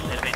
voces.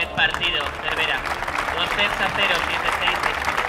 Set partido, Cervera. Dos sets a cero, 7-6,